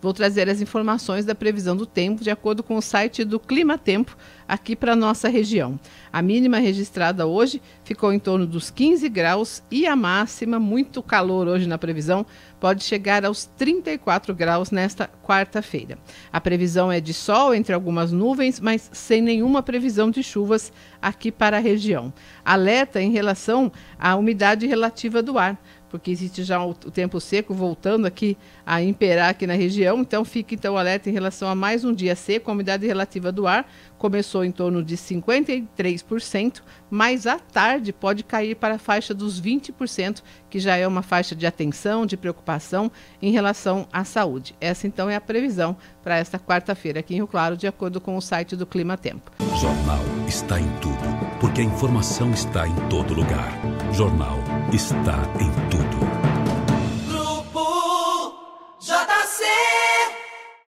Vou trazer as informações da previsão do tempo de acordo com o site do Clima Tempo aqui para nossa região. A mínima registrada hoje ficou em torno dos 15 graus e a máxima, muito calor hoje na previsão, pode chegar aos 34 graus nesta quarta-feira. A previsão é de sol entre algumas nuvens, mas sem nenhuma previsão de chuvas aqui para a região. Alerta em relação à umidade relativa do ar porque existe já o, tempo seco voltando aqui a imperar aqui na região, então fique então alerta em relação a mais um dia seco, a umidade relativa do ar começou em torno de 53%, mas à tarde pode cair para a faixa dos 20%, que já é uma faixa de atenção, de preocupação em relação à saúde. Essa então é a previsão para esta quarta-feira aqui em Rio Claro, de acordo com o site do Clima Tempo. Jornal está em tudo, porque a informação está em todo lugar. Jornal está em tudo